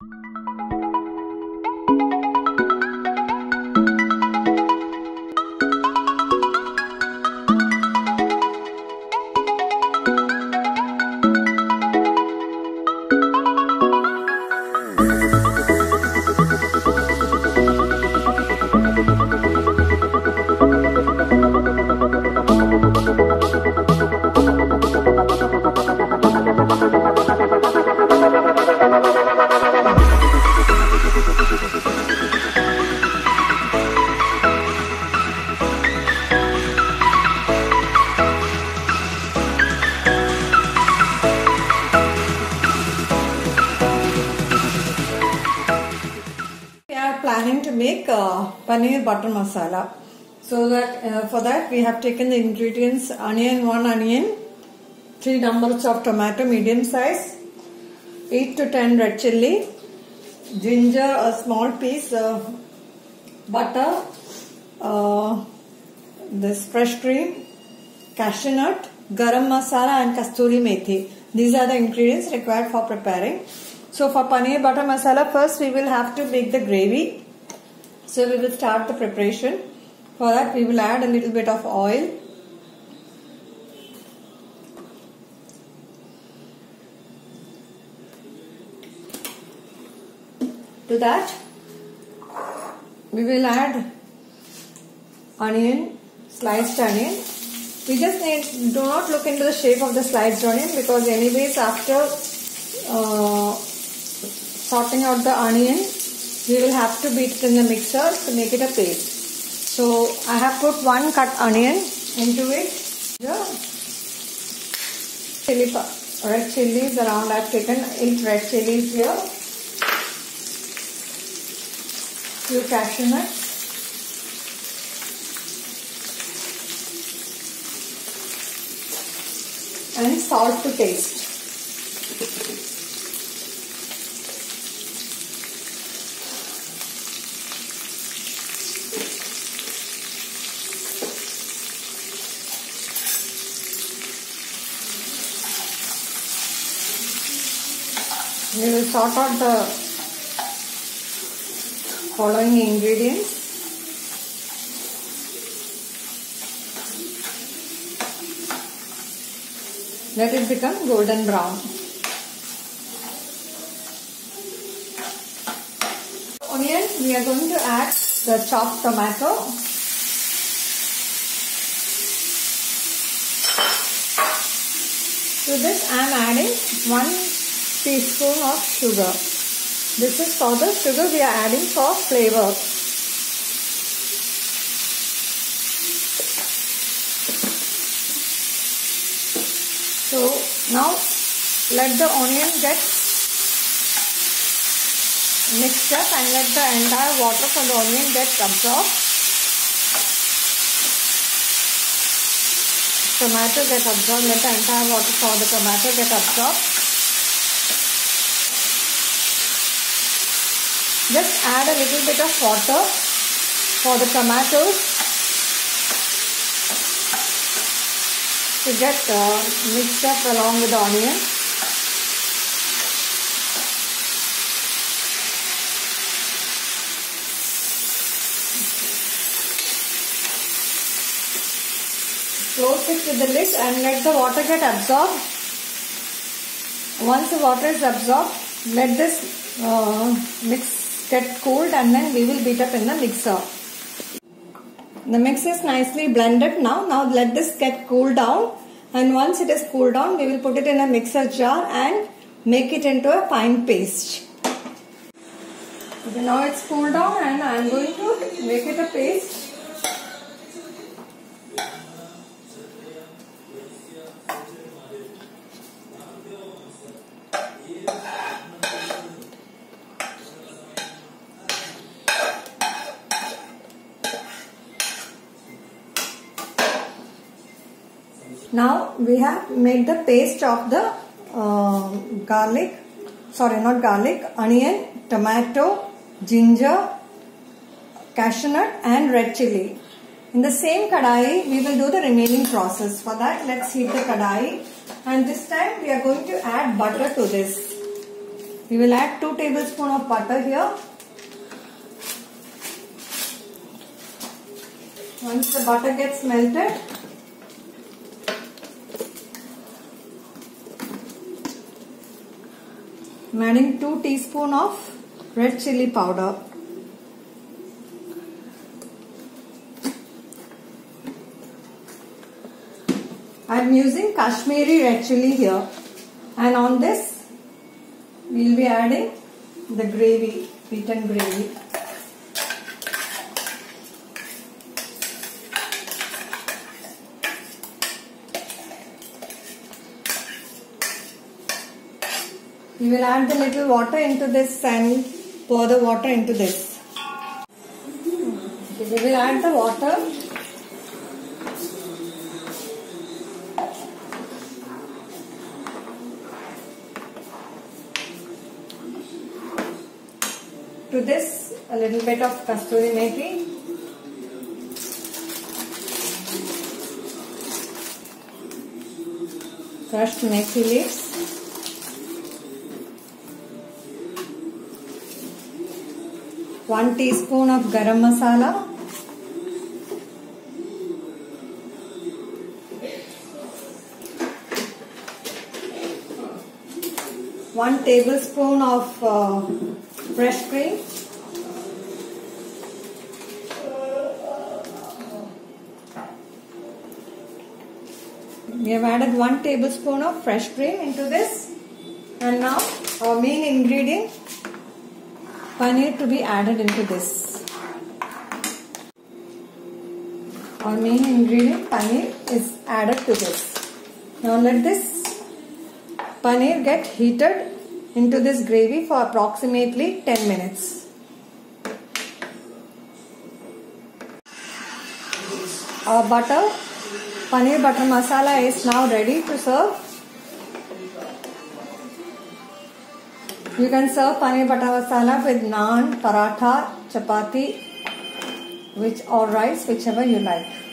We planning to make uh, paneer butter masala. So that uh, for that we have taken the ingredients: onion, one onion, three numbers of tomato, medium size, eight to ten red chilli, ginger, a small piece, uh, butter, uh, this fresh cream, cashew nut, garam masala, and kasturi methi. These are the ingredients required for preparing. So for paneer butter masala, first we will have to make the gravy. So we will start the preparation. For that we will add a little bit of oil. To that we will add onion, sliced onion. We just need, do not look into the shape of the sliced onion because anyways after uh, sorting out the onion, we will have to beat it in the mixer to make it a paste. So I have put one cut onion into it. The chili, red chilies around I've taken eight red chilies here. Few cashew nuts. And salt to taste. We will sort out the following ingredients. Let it become golden brown. Onion, we are going to add the chopped tomato. To this I am adding 1 teaspoon of sugar. This is for the sugar we are adding for flavor. So now let the onion get mixed up and let the entire water from the onion get absorbed. Tomato get absorbed, let the entire water for the tomato get absorbed. Just add a little bit of water for the tomatoes to get uh, mixed up along with the onion. Close it with the lid and let the water get absorbed. Once the water is absorbed, let this uh, mix get cooled and then we will beat up in the mixer. The mix is nicely blended now. Now let this get cooled down and once it is cooled down we will put it in a mixer jar and make it into a fine paste. Okay, now it's cooled down and I am going to make it a paste. Now we have made the paste of the uh, garlic, sorry not garlic, onion, tomato, ginger, cashew nut and red chili. In the same kadai we will do the remaining process. For that let's heat the kadai and this time we are going to add butter to this. We will add 2 tablespoons of butter here. Once the butter gets melted, I'm adding 2 teaspoon of red chili powder. I am using Kashmiri red chili here and on this we will be adding the gravy, beaten gravy. We will add the little water into this and pour the water into this. Okay, we will add the water. To this a little bit of kasturi methi crushed methi leaves one teaspoon of garam masala. One tablespoon of uh, fresh cream. We have added 1 tablespoon of fresh cream into this. And now our main ingredient paneer to be added into this. Our main ingredient paneer is added to this. Now let this paneer get heated into this gravy for approximately 10 minutes. Our butter paneer butter masala is now ready to serve. You can serve paneer butter masala with naan, paratha, chapati, which or rice, whichever you like.